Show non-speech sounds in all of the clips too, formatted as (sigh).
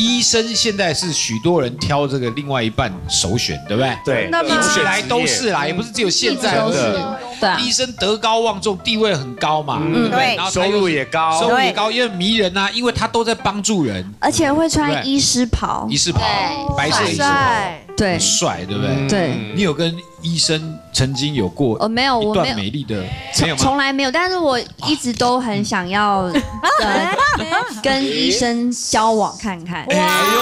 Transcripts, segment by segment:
医生现在是许多人挑这个另外一半首选，对不对？对那么一直以来都是啦，也不是只有现在都是的。对啊医生德高望重，地位很高嘛，对不对？然后收入也高收入也高，因为迷人啊，因为他都在帮助人。而且会穿医师袍医，师袍，哦白色医师袍，帅，对很帅，对不嗯对？对。你有跟医生曾经有过呃，没有，我没有段美丽的，没有吗？从从来没有，但是我一直都很想要呃 (laughs) 跟医生交往看看。哎呦，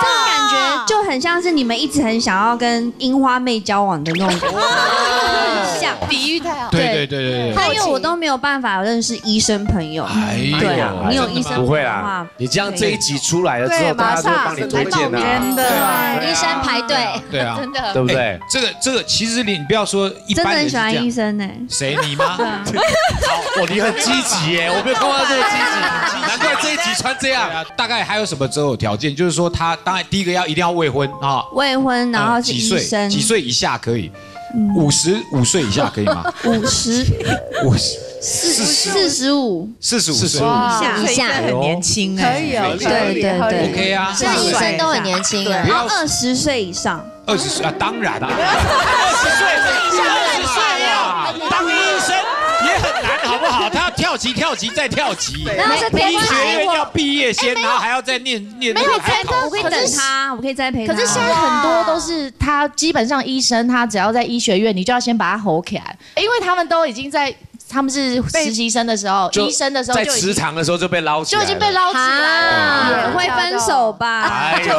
这种感觉就很像是你们一直很想要跟樱花妹交往的那种感觉，比喻太好。对对对对对。但因为我都没有办法认识医生朋友，哎呦。对啊，你有医生朋不会啦友的话，，你这样这一集出来了之对后，大家就会帮你推荐的啊，真的，医生排队，对啊，(laughs) 真的。对不对？哎？这个这个，其实你你不要说一真的般人喜欢医，生呢。谁？你吗？哦，你很积极耶，我没有看过他这么积极，(laughs) 难怪这一集穿这样。啊，大概还有什么择偶条件？就是说他当然第一个要一定要未婚啊，未婚，然后是医呃几岁？生，几岁以下可以？五十五岁以下可以吗？(laughs) 五十。五十。四四十五。四十五岁。下。以下，很年轻哎，可以哦，对对对，OK 啊，现在医生都很年轻啊。不要二十岁以上，二十岁啊，当然啊，(laughs) (laughs) 二十岁二十岁啊，当医生也很难，好不好？他要跳级、跳级再跳级，那是别医人学院要毕业先，然后还要再念念那个还要考我可以等他，我可以栽培他。可是现在很多都是他，基本上医生他只要在医学院，你就要先把他吼起来，因为他们都已经在他们是实习生的时候，就医生的时候就已经塘的时候就被捞起来，就已经被捞起来了。也，会分手吧？你要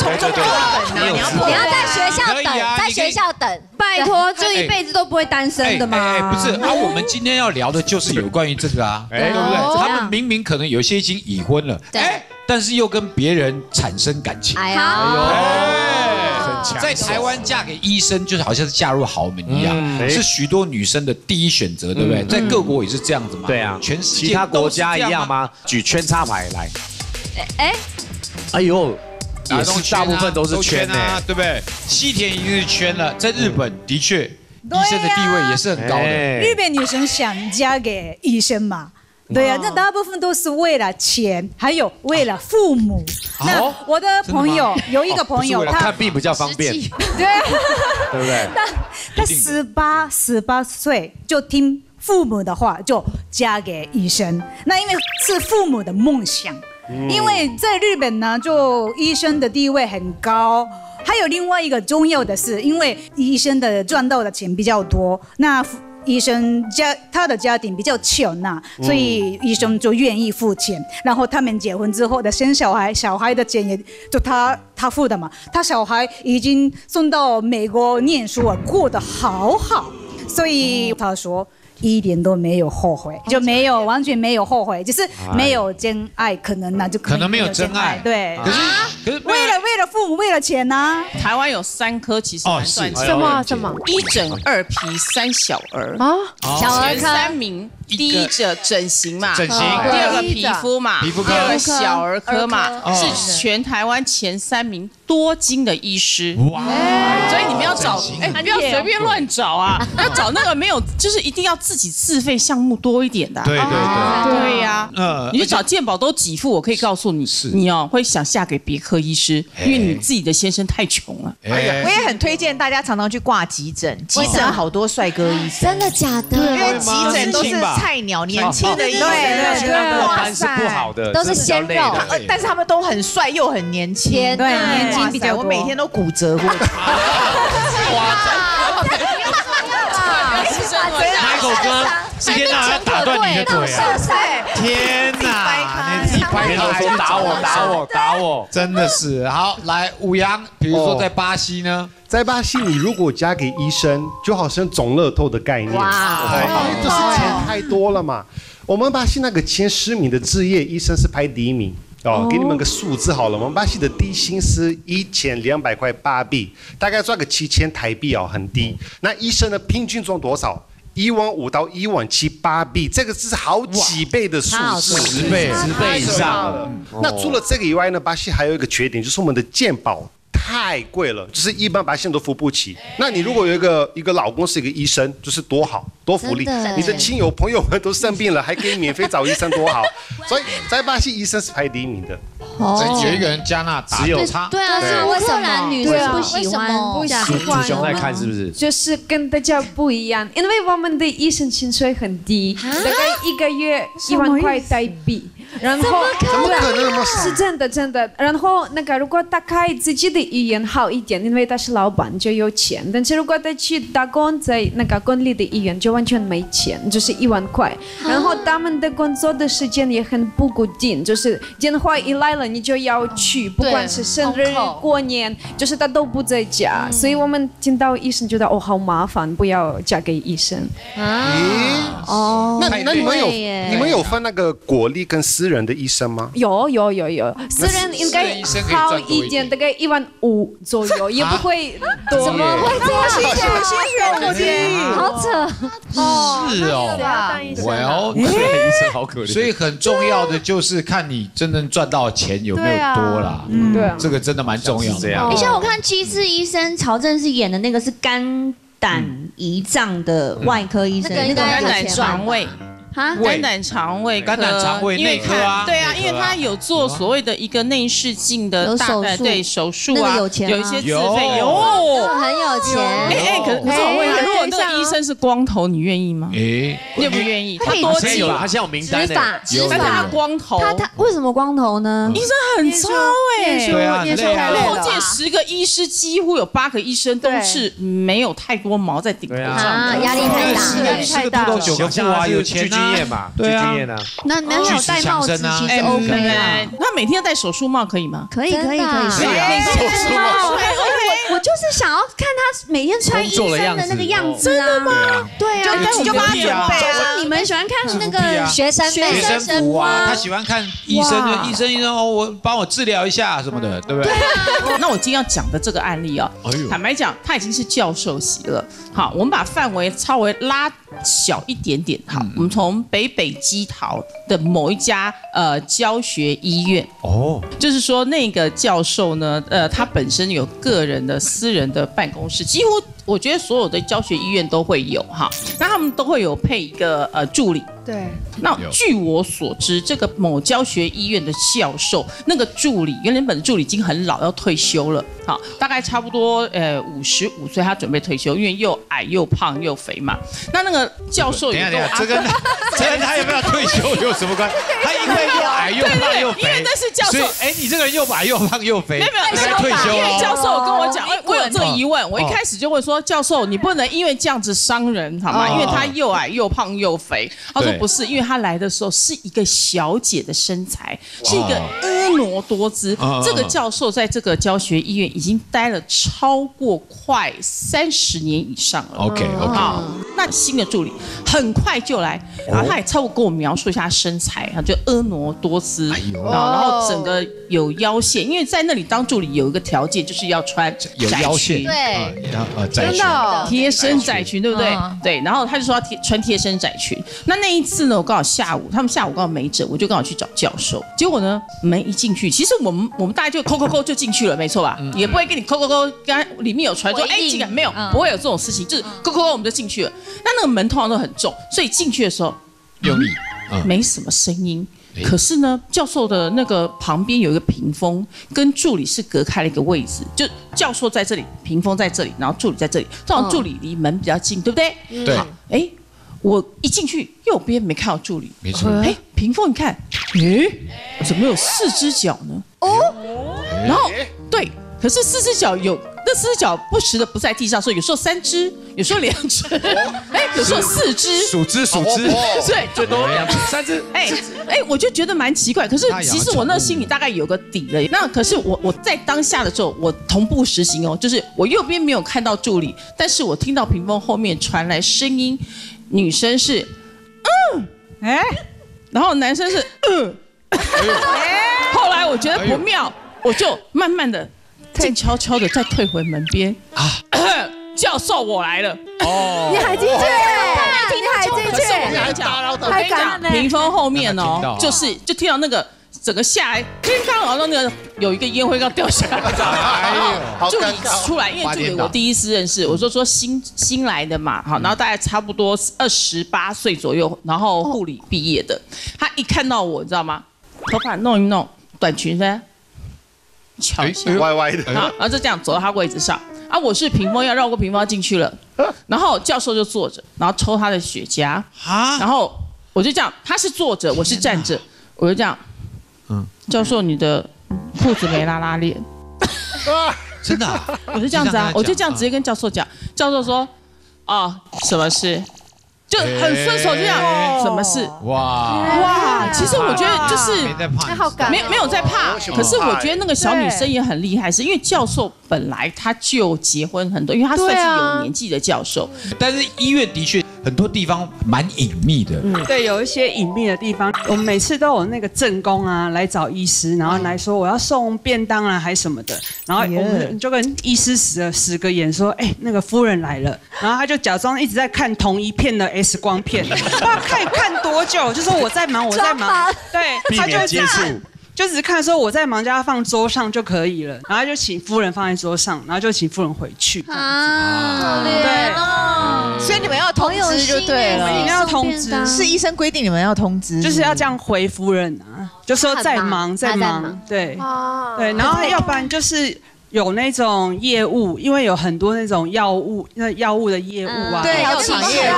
从中等啊，你要你要在学校等，在学校等，拜托，就一辈子都不会单身的吗？不是啊，我们今天要聊的就是有关于这个 (laughs) 啊，对哎不对？哦他们明明可能有些已经已婚了，对哎，但是又跟别人产生感情。哎哎呀，很强在台湾嫁给医生，就是好像是嫁入豪门一样，嗯是许多女生的第一选择，对不对？在各国也是这样子嘛。对啊，全世界其他国家一样？吗？举圈插牌来，哎，哎呦，也是大部分都是圈啊呢，，对不对？西田已经是圈了，在日本的确，医生的地位也是很高的。哎日本女生想嫁给医生嘛？对呀、那大部分都是为了钱，还有为了父母。那哦我的朋友有一个朋友，他看病比较方便，对，(laughs) 对不对？他他十八十八岁就听父母的话，就嫁给医生。那因为是父母的梦想，因为在日本呢，就医生的地位很高。还有另外一个重要的是，因为医生的赚到的钱比较多，那医生家他的家庭比较穷呐、所以医生就愿意付钱。然后他们结婚之后的生小孩，小孩的钱也就他他付的嘛。他小孩已经送到美国念书了，过得好好，所以他说。一点都没有后悔，就没有完全没有后悔，就是没有真爱，可能那就可能没有真爱。对，可是可是为了为了父母，为了钱呐、台湾有三科，其实哦蛮赚是钱。什么什么？一整二皮三小儿。啊？前小儿科。三名，第一者整形嘛，整形。第二个皮肤嘛，皮肤科第二个小儿科嘛。是全台湾前三名多金的医师。哇，所以你们要找哎，不要随便乱找啊！要找那个没有，就是一定要自己自费项目多一点的啊。对对对，对呀，呃你去找健保都给付，我可以告诉你，是。你哦会想嫁给别科医师，因为你自己的先生太穷了。哎。呀我也很推荐大家常常去挂急诊，急诊好多帅哥医生，真的假的？因为急诊都是菜鸟、年轻的医生，对对对哇塞不好的，都是鲜肉但是他们都很帅又很年轻，对，年轻比较多。我每天都骨折过去。海狗哥今天到晚要打断你的腿啊！天拍别他说打我打我打我，真的是好。来五羊，比如说哦在巴西呢，在巴西，你如果嫁给医生，就好像中乐透的概念，哇对，因为就是钱太多了嘛。我们巴西那个前十名的职业医生是排第一名。哦，给你们个数字好了，我们巴西的低薪是一千两百块巴币，大概赚个七千台币哦，很低。那医生呢，平均赚多少？一万五到一万七八 B，，这个是好几倍的数字，十倍十倍以上了。那除了这个以外呢，巴西还有一个缺点，就是我们的健保太太贵了，就是一般百姓都付不起。那你如果有一个一个老公是一个医生，就是多好多福利，你的亲友朋友们都生病了，还可以免费找医生，多好。(laughs) 所以在巴西，医生是排第一名的。哦。有一个人加纳大只有他，对啊，对。是乌克兰女对啊生不喜欢不喜欢祖雄在看是不是？就是跟大家不一样，因为我们的医生薪水很低，大概一个月一万块台币，然后怎么可能是真的真的。然后那个如果他开自己的医院好一点，因为他是老板就有钱，但是如果他去打工在那个公立的医院就完全没钱，就是一万块。然后他们的工作的时间也很不固定，就是电话一来了你就要去，不管是生日、过年，就是他都不在家，所以我们听到医生觉得哦好麻烦，不要嫁给医生。哦，那那你们有你们有分那个国立跟私人的医生吗？有有有有，私人应该好一一点，大概一万五左右，也不会多。怎么会这样？谢谢谢谢我的。好扯，是哦，Well，(laughs) 医生好可怜。所以很重要的就是看你真正赚到的钱有没有多啦，嗯对啊，这个真的蛮重要这样。你像我看《七次医生》，曹正是演的那个是肝胆胰脏的外科医生，那个应该肝胆肝胆肠胃科，肝胆肠胃因为内科对啊，因为他有做所谓的一个内视镜的大对手术啊，有钱有一些自费有。很有钱。哎哎，可可是我问一下如果那个医生是光头，你愿意吗？哎，愿不愿意？他多他现在有，紧吧他现在有名单呢执法，有。但是他光头，他他为什么光头呢？医生很糙哎。对啊，很累啊然后这十个医师几乎有八个医生都是没有太多毛在顶头上。压力太大。十个十个秃头九个富啊，有钱具经验嘛，对啊。经验啊。那没有戴帽子，其实哎 OK 哎啊，他每天要戴手术帽可以吗？可以可以可以。可以。啊。每天戴帽。我我就是想要看他每天穿医生的那个样子啊。对啊，就就帮他准备啊。就像你们喜欢看那个学生妹。学生服啊，他喜欢看医生哇。的医生医生哦，我帮我治疗一下什么的，对不对？(laughs) 那我今天要讲的这个案例哦，哎呦。坦白讲，他已经是教授席了。好，我们把范围稍微拉小一点点。好，我们从北北基桃的某一家呃教学医院，哦，就是说那个教授呢，呃，他本身有个人的私人的办公室，几乎我觉得所有的教学医院都会有哈。那他们都会有配一个呃助理。对，那据我所知，这个某教学医院的教授，那个助理原本的助理已经很老，要退休了。好，大概差不多呃五十五岁，他准备退休，因为又矮又胖又肥嘛。那那个教授等一下，等一下，有跟我这跟 (laughs) 这跟他有没有退休有什么关系？他因为又矮又胖又因为肥，那是教授所以哎，你这个人又矮又胖又肥，没有没有，应该退休因为。教授有跟我讲，哎，我有这个疑问，我一哦开始就问说，教授你不能因为这样子伤人好吗？哦因为他又矮又胖又肥。他说不是，因为他来的时候是一个小姐的身材，是一个婀娜多姿哦。这个教授在这个教学医院已经待了超过快三十年以上了。OK OK，好，那新的助理很快就来，然后他也超过跟我描述一下身材，啊，就婀娜多姿，然后然后整个有腰线，因为在那里当助理有一个条件就是要穿窄有腰线，裙对啊啊，在真的哦贴身窄裙，对不对嗯？对，然后他就说要贴穿贴身窄裙。那那一次呢，我刚好下午，他们下午刚好没诊，我就刚好去找教授。结果呢，门一进去，其实我们我们大家就抠抠抠就进去了，没错吧？也不会跟你抠抠抠，刚刚里面有传说，哎，回应进来没有嗯，不会有这种事情，就是抠抠抠我们就进去了。那那个门通常都很重，所以进去的时候用力，嗯，没什么声音哎。可是呢，教授的那个旁边有一个屏风，跟助理是隔开了一个位置，就教授在这里，屏风在这里，然后助理在这里。通常助理离门比较近，对不对？对，哎，我一进去，右边没看到助理，没错，哎，屏风你看，咦，怎么有四只脚呢？哦，然后对，可是四只脚有。那四只脚不时的不在地上，所以有时候三只，有时候两只，(laughs) 哎，有时候四只，数只数只，对，最多两只三只。哎哎，我就觉得蛮奇怪。可是其实我那心里大概有个底了。那可是我我在当下的时候，我同步实行哦，就是我右边没有看到助理，但是我听到屏风后面传来声音，女生是嗯，哎，然后男生是嗯，哎后来我觉得不妙，我就慢慢的静悄悄的再退回门边啊。教授，我来了。哦，你还进去？你还进去？跟你讲，我跟你还敢讲，呢屏风后面哦就是就听到那个整个下来，刚刚好像那个有一个烟灰缸掉下来，助理出来，因为助理我第一次认识，我就说新新来的嘛，好，然后大概差不多二十八岁左右，然后护理毕业的，他一看到我，你知道吗？头发弄一弄，短裙噻，瞧一下，歪歪的，好，然后就这样走到他位置上，啊，我是屏风要绕过屏风要进去了，然后教授就坐着，然后抽他的雪茄，啊，然后我就这样，他是坐着，我是站着，我就这样，嗯，教授你的裤子没拉拉链，(laughs) 真的啊，我就这样子啊，我就这样直接跟教授讲，教授说，哦，什么事？就很顺手这样，什么事？哇。哇，其实我觉得就是没在怕，好感没没有在怕，可是我觉得那个小女生也很厉害，是因为教授本来他就结婚很多，因为他算是有年纪的教授，但是医院的确很多地方蛮隐秘的，对，有一些隐秘的地方，我们每次都有那个正宫啊来找医师，然后来说我要送便当啊，还什么的，然后我们就跟医师使了使个眼说，哎，那个夫人来了，然后他就假装一直在看同一片的 X 光片，不知道，看看多久，就说我在忙，我在忙，对，(laughs) 避他就免接触。就只是看说我在忙，叫他放桌上就可以了，然后就请夫人放在桌上，然后就请夫人回去。啊，对，所以你们要通知就对。我们一定了，要通知，是医生规定你们要通知，就是要这样回夫人啊，就说在忙，在忙忙，对。哦。对，然后要不然就是。有那种业务，因为有很多那种药物，那药物的业务啊，对药厂业务，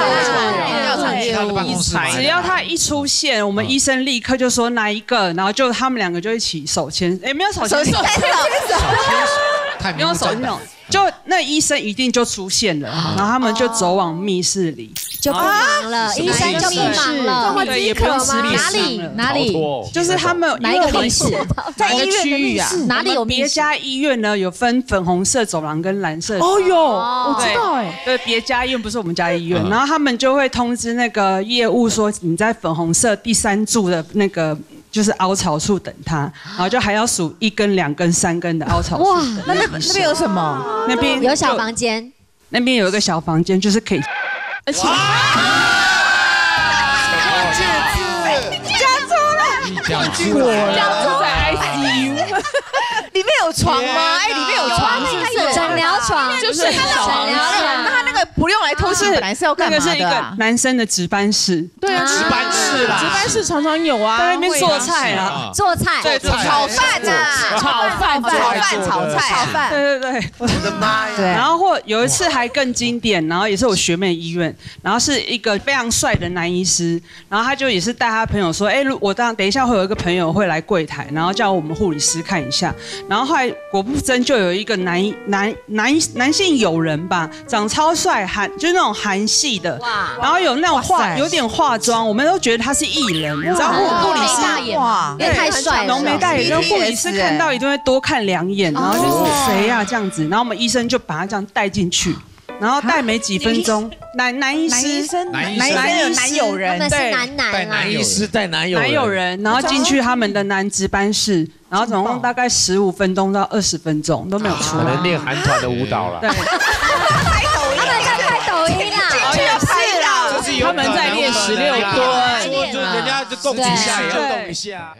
药厂业他的办务公室买的。只要他一出现，我们医生立刻就说哪一个，然后就他们两个就一起手牵，哎，没有手牵手，牵手。没有手牵手，就那医生一定就出现了，然后他们就走往密室里，就不忙了，医生就不忙了，对，也不用吃力哪里哪里？就是他们哪一个密室？在医院区域啊？哪里有？别家医院呢有分粉红色走廊跟蓝色。哦哟，我知道哎。对，别家医院不是我们家医院，然后他们就会通知那个业务说你在粉红色第三柱的那个。就是凹槽处等他，然后就还要数一根、两根、三根的凹槽处。哇，那那那边有什么？那边有小房间，那边有一个小房间，就是可以。而且。讲错了，讲出来，讲错在 ICU。里面有床吗？哎，里面有床是不是？诊疗床，就是诊疗床。那他那个不用来偷视，本来是要干嘛的？那个是一个男生的值班室。对啊，值班室啦，值班室常常有啊，在那边做菜啊，做菜，对，炒饭呐，炒饭，炒饭，炒菜，炒饭。对对对，我的妈呀！对，然后或有一次还更经典，然后也是我学妹医院，然后是一个非常帅的男医师，然后他就也是带他朋友说，哎，我当等一下会有一个朋友会来柜台，然后叫我们护理师看一下，然后后来果不真就有一个男男男男性友人吧，长超帅，韩就是那种韩系的，然后有那种化有点化妆，我们都觉得他是艺人，你知道护护理师。哇，也太帅了，浓眉大眼，然后护理师看到一定会多看两眼，然后就是谁呀这样子，然后我们医生就把他这样带进去。然后带没几分钟，男男医师，男男医生男友人，他们是男男，带男医师带男友男友人，然后进去他们的男值班室，然后总共大概十五分钟到二十分钟都没有出来，可能练韩团的舞蹈了。对，们在练十六蹲，就人家就动一下也要动一下。